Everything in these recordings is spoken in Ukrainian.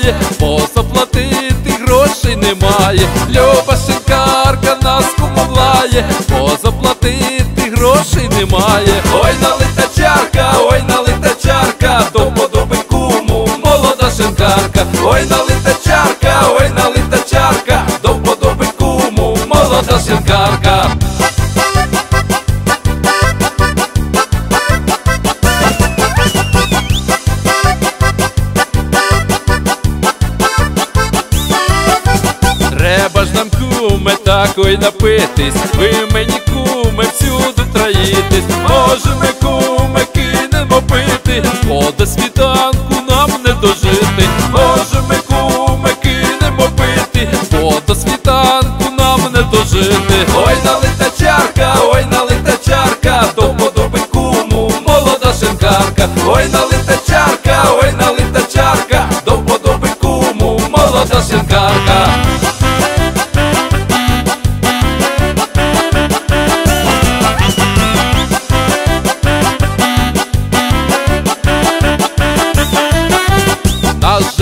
кумовлає, бо заплатити грошей немає. Люба шинкарка нас кумовлає, бо заплатити куме напитись, ви мені куми всюди траїтесь, може ми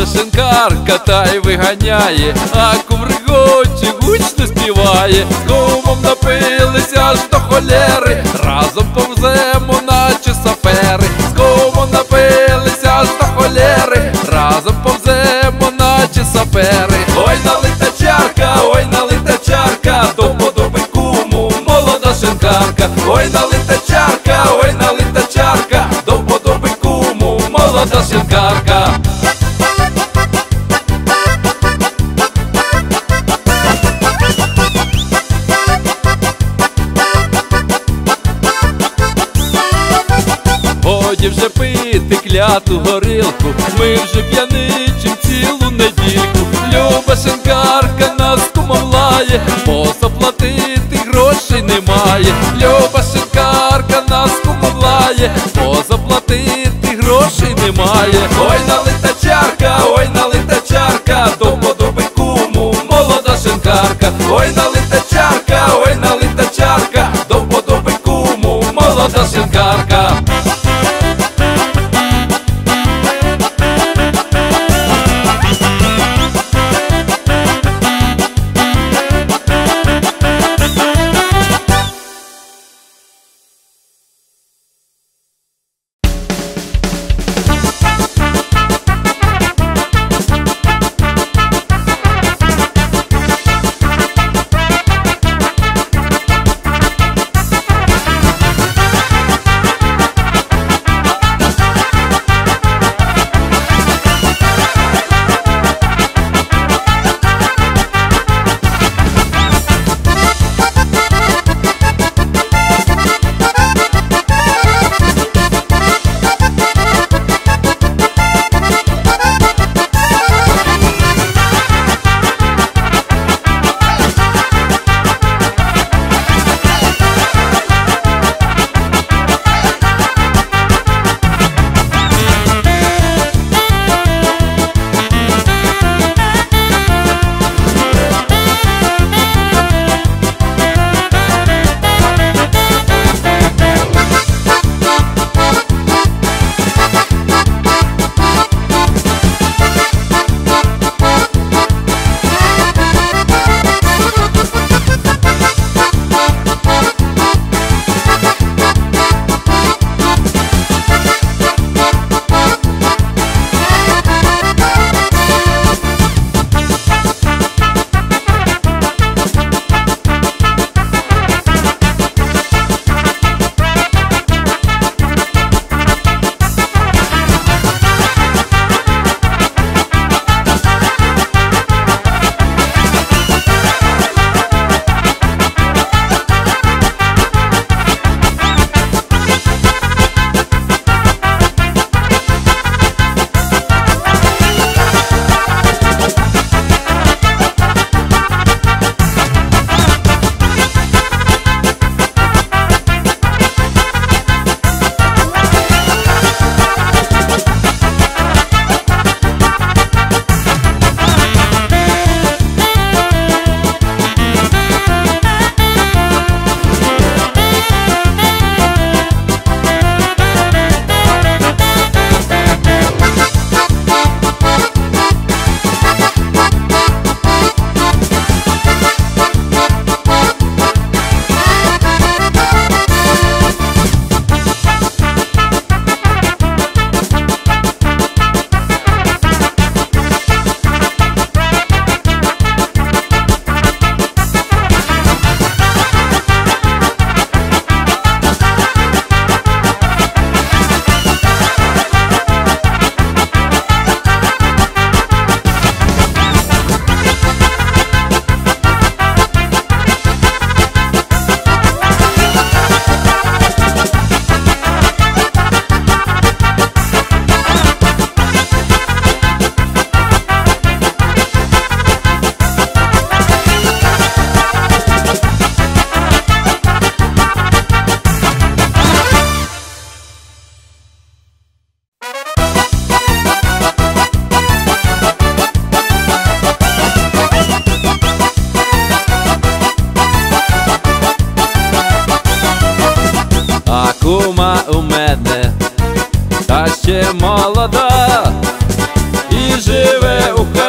Нас же шинкарка та й виганяє, а кувригочі гучно співає, з кумом напилися аж до холєри, разом повземо, наче сапери, з кумом напилися аж до холєри, разом повземо, наче сапери. Ой, налита чарка, ой, налита чарка, до подоби куму, молода шинкарка, ой, налита кляту горілку, ми вже п'яничим цілу недільку. Люба шинкарка нас кумовлає, бо заплатити грошей немає. Люба шинкарка нас кумовлає, бо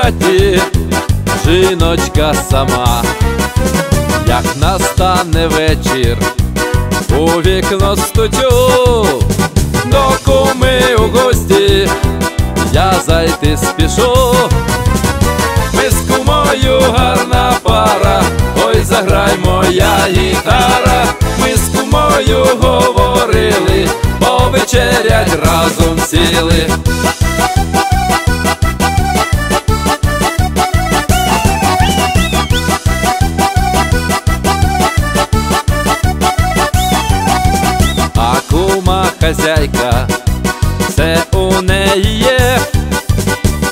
хаті жіночка сама, як настане вечір, у вікно стучу, до куми у гості я зайти спішу. Ми з кумою гарна пара, ой заграй моя гітара, ми з кумою говорили, повечерять разом сіли. Хазяйка, все у неї є,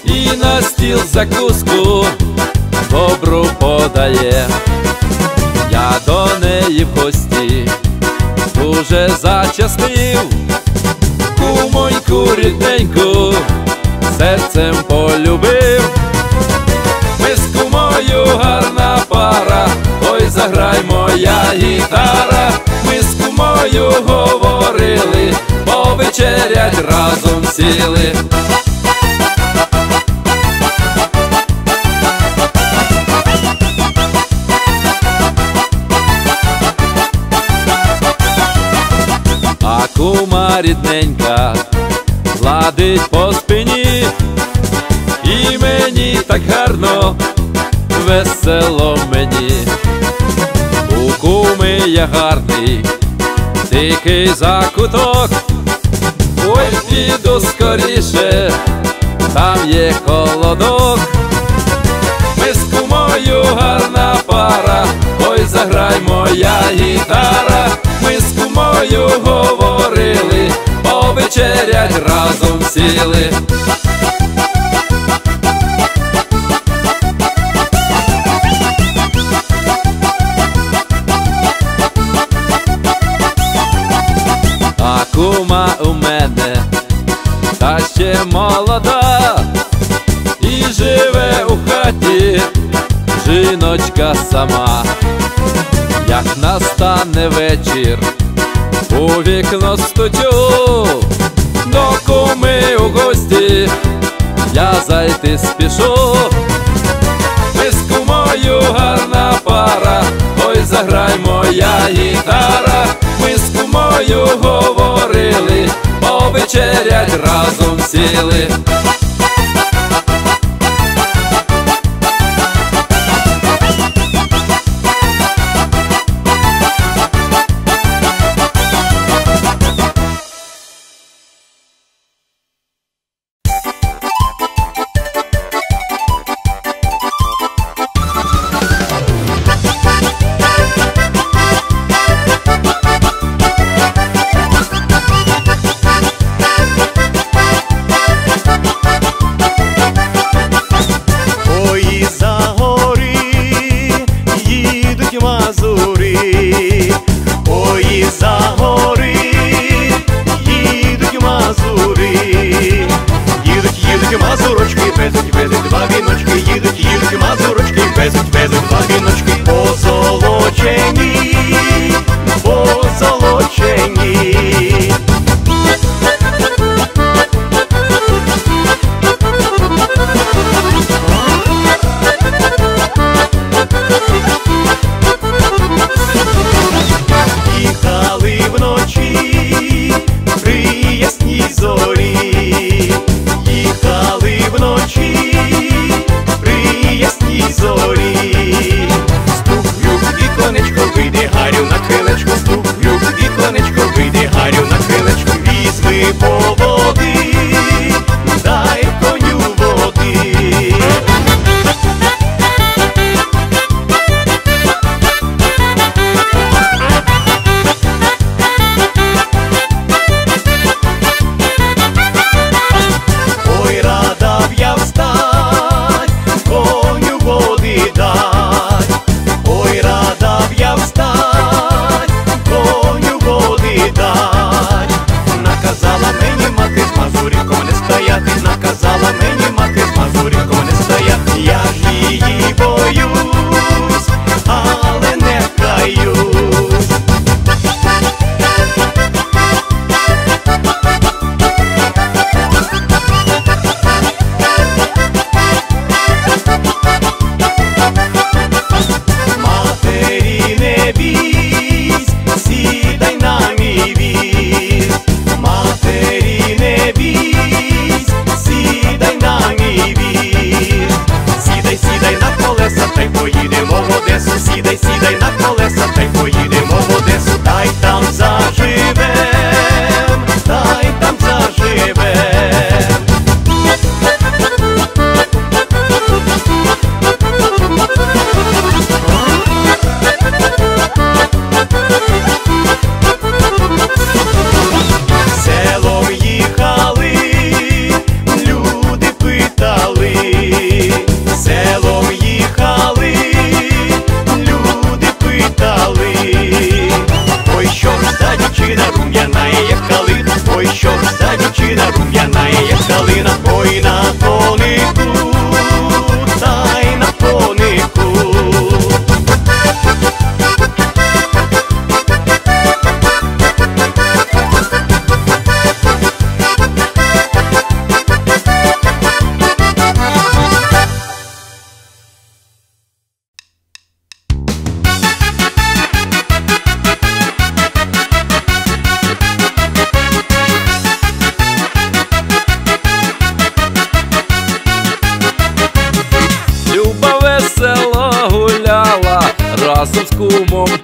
і на стіл закуску добру подає. Я до неї в гості дуже зачастив, кумоньку рідненьку серцем полюбив. Ми з кумою гарна пара, ой заграй моя гітара, ми з кумою говорили, повечерять разом сіли. А кума рідненька гладить по спині, і мені так гарно, весело мені. У куми є гарний, тихий закуток, ой піду скоріше, там є холодок. Ми з кумою гарна пара, ой заграй моя гітара, ми з кумою говорили, повечерять разом сіли. Кума у мене. Та ще молода, і живе у хаті жіночка сама, як настане вечір, у вікно стучу, до куми у гості я зайти спішу. Ми з кумою гарна пара, ой заграй моя гітара, кумою говорили, повечерять разом сіли.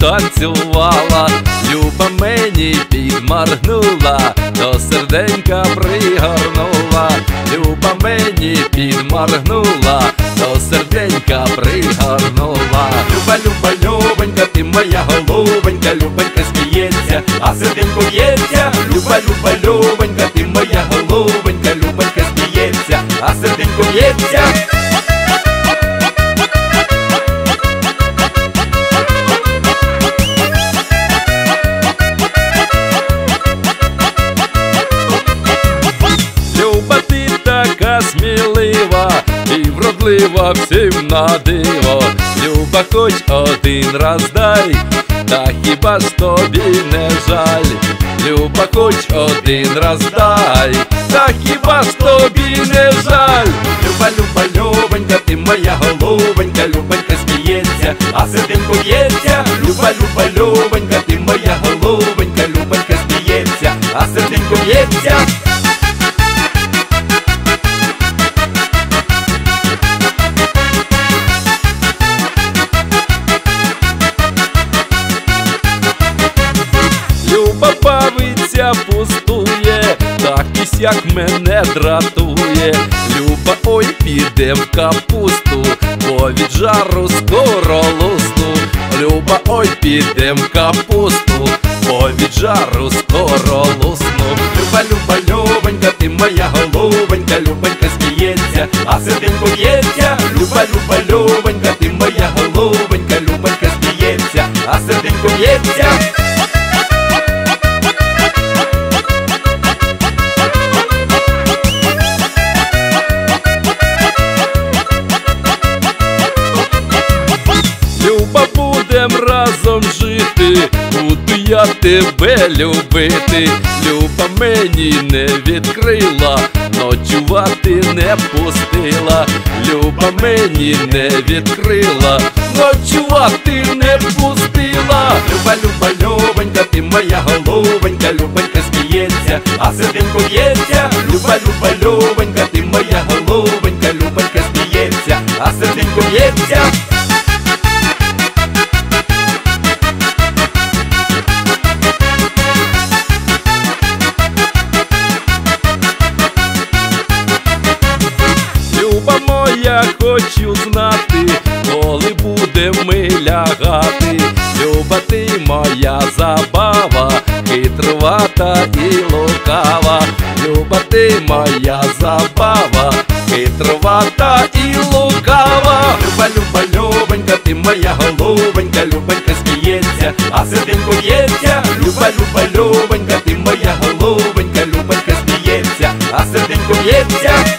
Танцювала, Люба мені підмаргнула, до серденька пригорнула, Люба мені підмаргнула, до серденька пригорнула. Люба, люба, любонька, ти моя голубонька, любонька сміється, а серденько б'ється, Люба, люба, любонька, ти моя голубонька, любонька сміється, а серденько б'ється. Вродлива всім на диво. Люба, хоч один раз дай, та хіба ж тобі не жаль? Люба, хоч один раз дай, та хіба ж тобі не жаль? Люба, люба, любонька, ти моя голубонька, любонька сміється, а серденько б'ється. Люба, люба, любонька, ти моя голубонька, любонька сміється, а серденько б'ється. Дратує. Люба, ой, піде в капусту, бо від жару скоро лусну. Люба, ой, піде в капусту, бо від жару скоро лусну. Люба, люба, любонька, ти моя голубонька, любонька сміється, а серденько б'ється. Люба, люба, любонька, ти моя голубонька, любити. Люба мені не відкрила, ночувати не пустила. Люба мені не відкрила, ночувати не пустила. Люба, люба, любонька, ти моя голубонька, любонька сміється, а серденько б'ється. Люба, люба, любонька, ти моя голубонька, любонька сміється, а серденько б'ється. Моя забава, хитрувата і лукава. Люба ти моя забава, хитрувата і лукава. Люба, люба, любонька, ти моя голубонька, любонька сміється, а серденько б'ється. Люба, люба, любонька, ти моя голубонька, любонька сміється, а серденько б'ється.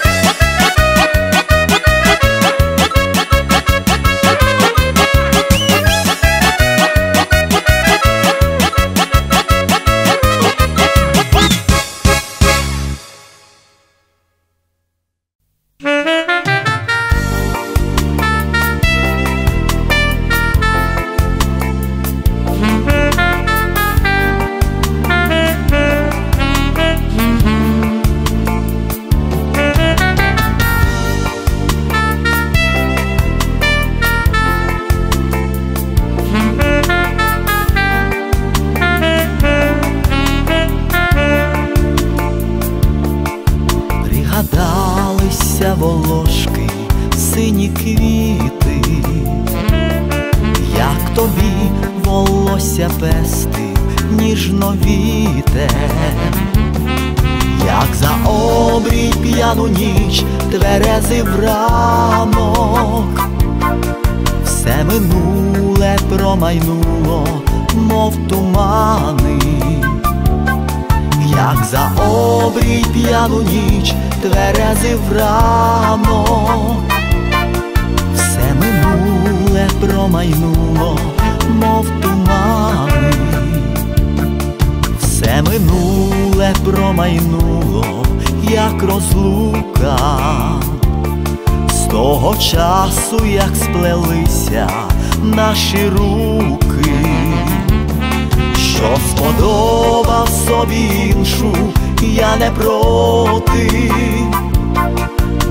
Того часу, як сплелися наші руки що сподобав собі іншу, я не проти,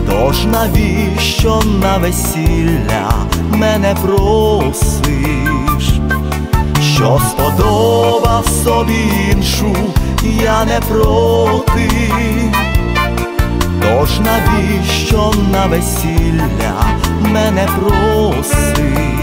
тож навіщо на весілля мене просиш? що сподобав собі іншу, я не проти. Тож навіщо на весілля мене просиш?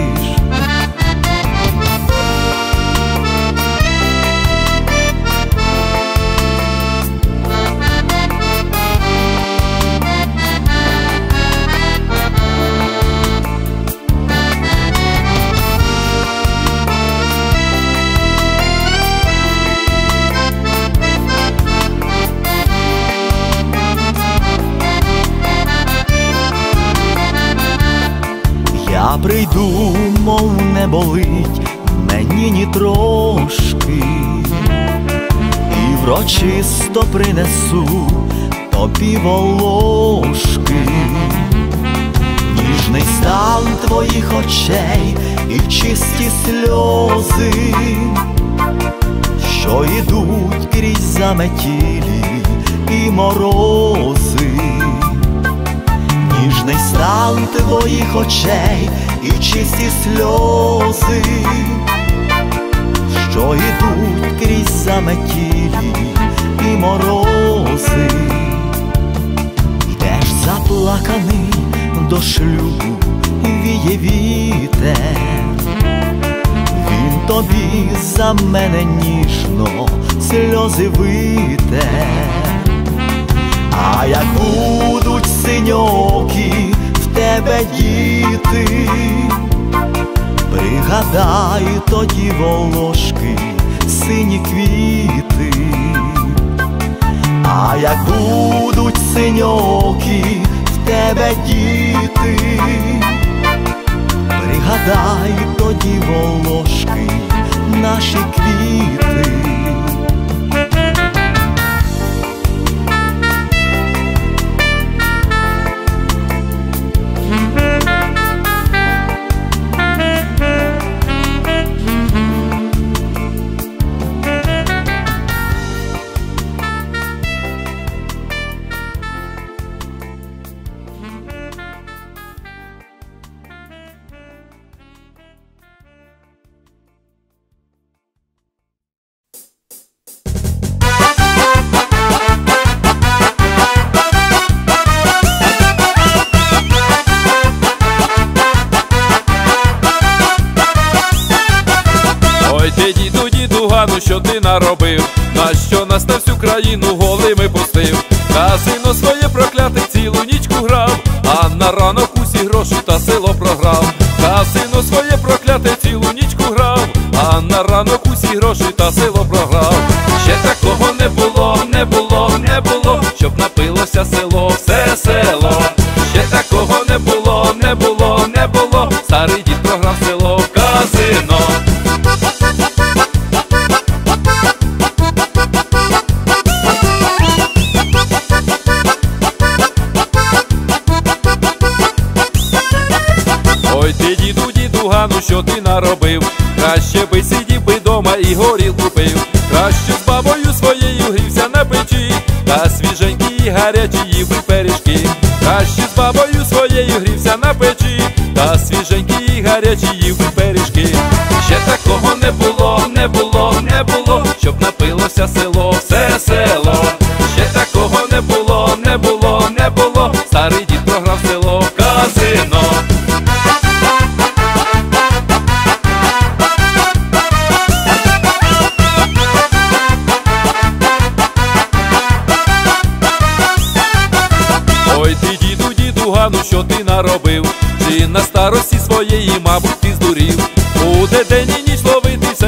Прийду, мов не болить мені ні трошки, і врочисто принесу тобі волошки, ніжний стан твоїх очей і чисті сльози, що йдуть крізь заметілі і морози. Ніжний стан твоїх очей і чисті сльози, що йдуть крізь заметілі і морози, йдеш заплаканий до шлюбу, віє вітер, він тобі за мене ніжно сльози витер. А як будуть синьокі тебе діти, пригадай тоді волошки, сині квіти, а як будуть синьокі в тебе діти, пригадай тоді волошки, наші квіти. Ой ти діду, діду Гану, що ти наробив? Краще би сидів би дома і горілку пив. Краще з бабою своєю грівся на печі, та свіженькі і гарячі їв би пиріжки. Краще з бабою своєю грівся на печі, та свіженькі і гарячі їв би пиріжки. Ще такого не було, не було, не було, щоб напилося село.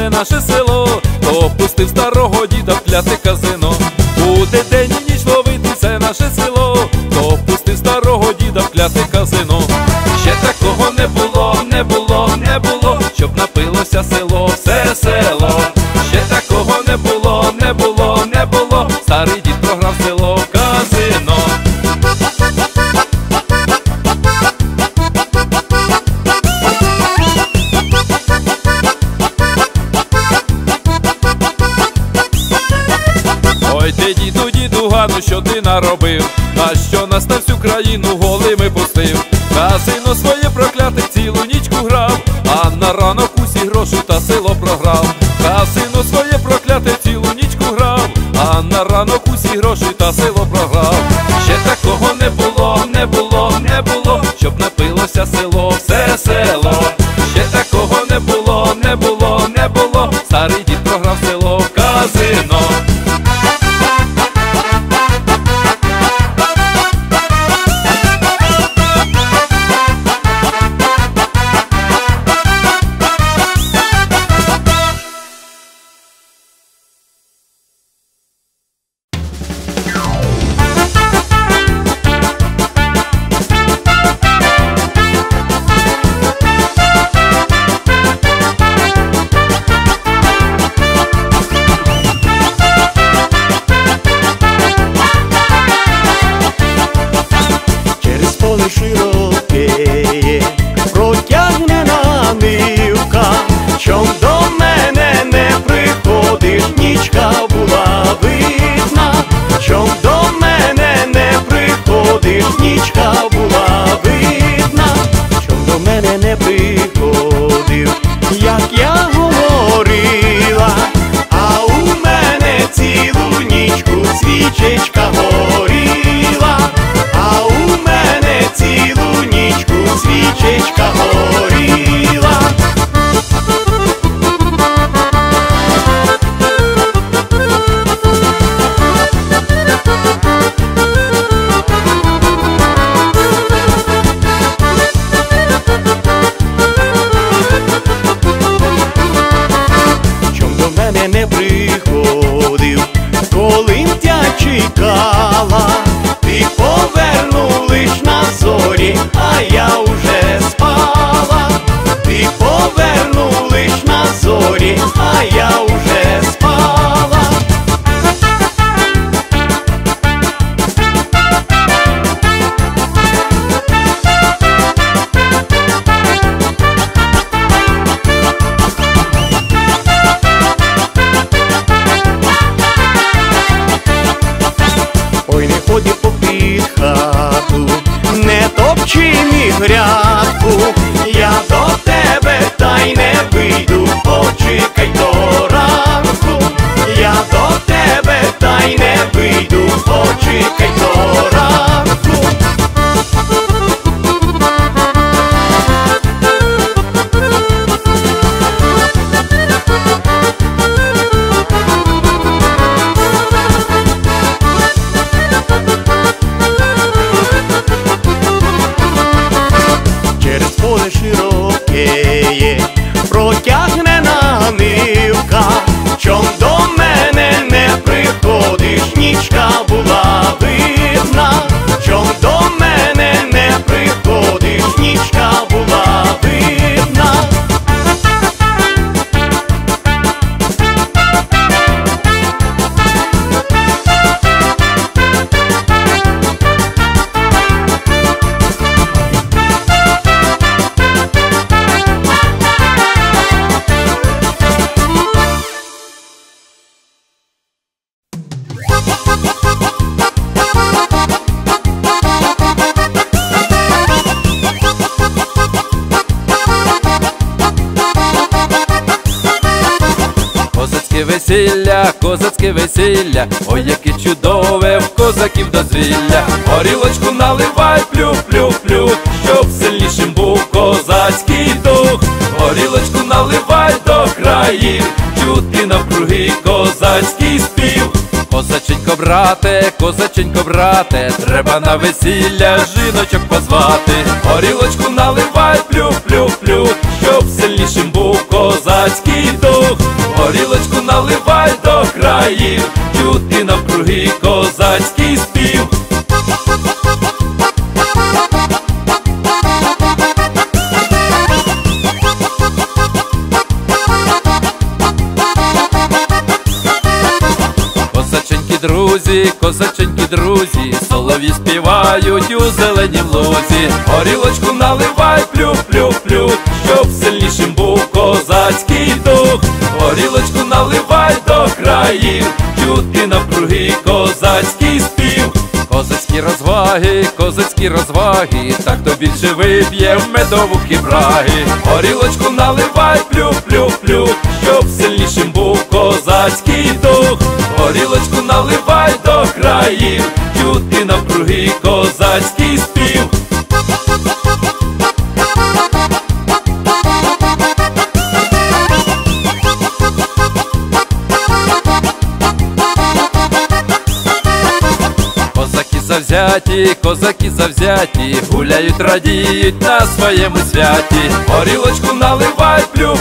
Наше село, то пустив старого діда в кляте казино. Буде день і ніч ловити все наше село, то пустив старого діда в кляте казино. Ще такого не було, не було, не було, щоб напилося село, все село. Ще такого не було, не було, не було. Старий наробив? На що нас на всю країну голими пустив? Казино своє прокляте цілу нічку грав, а на ранок усі гроші та село програв. Касино своє прокляте цілу нічку грав, а на ранок усі гроші та село програв. Ще такого не було, не було, не було, щоб напилося село, все село. Ще такого не було, не було, не було. Старий дід програв село широке протягнена нивка, чом до весілля, козацьке весілля, ой, яке чудове в козаків дозвілля. Горілочку наливай, плю, плю, плю, щоб сильнішим був козацький дух. Горілочку наливай до країв, чути навкруги козацький. Козаченько, брате, козаченько, брате, треба на весілля жіночок позвати. Горілочку наливай, плю, плю, плю, щоб сильнішим був козацький дух. Горілочку наливай до країв, чути навкруги козацький друзі, козаченькі друзі, солові співають у зеленім лузі. Горілочку наливай, плю, плю, плю, щоб сильнішим був козацький дух. Горілочку наливай до країв, чути навкруги козацький спів. Козацькі розваги, козацькі розваги, так то більше вип'є в медову кібраги. Горілочку наливай, плю, плю, плю, щоб сильнішим був козацький дух, горілочку наливай до країв, чути навкруги козацький спів. Завзяті, козаки завзяті, гуляють, радіють на своєму святі. Горілочку наливай, плюх,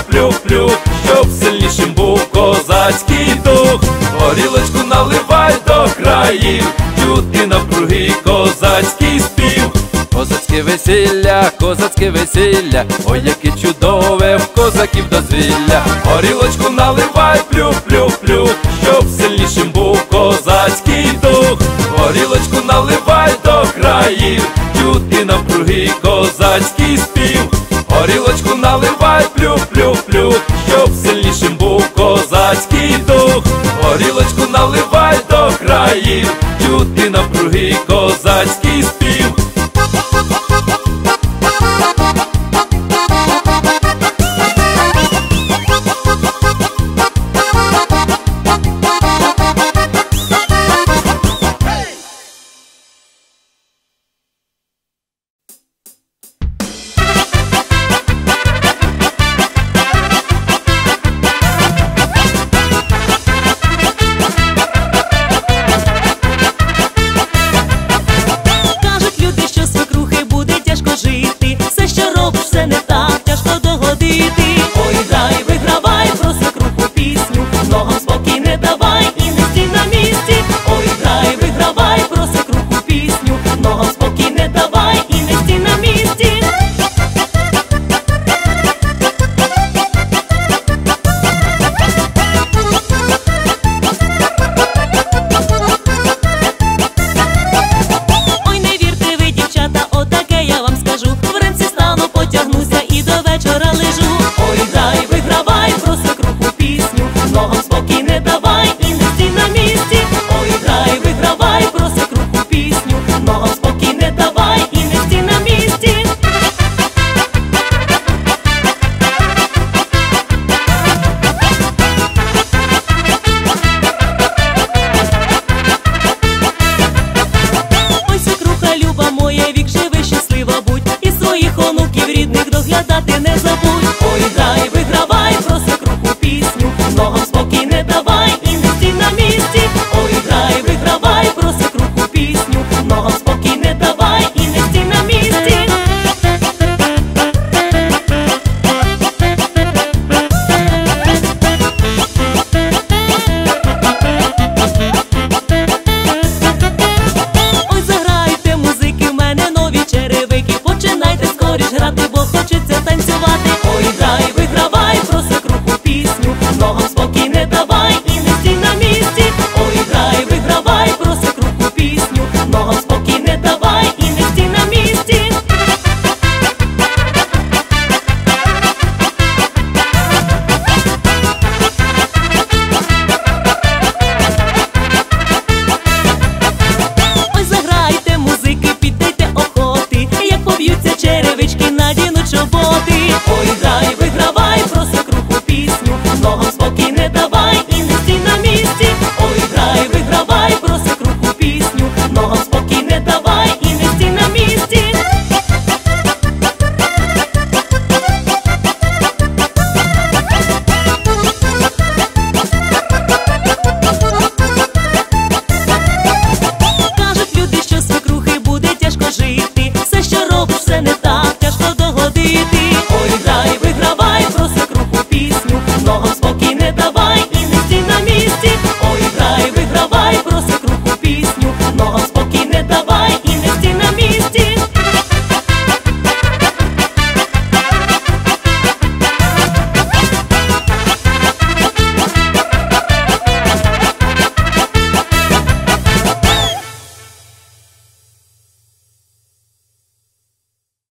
щоб сильнішим був козацький дух. Горілочку наливай до країв, чути навкруги козацький спів. Козацьке весілля, козацьке весілля, ой, яке чудове в козаків дозвілля. Горілочку наливай, плюх, плюх, плюх, щоб сильнішим був козацький дух. Горілочку наливай до країв, чути навкруги козацький спів. Горілочку наливай, плюх, плюх, плюх, горілочку наливай до країв, чути напруги козацький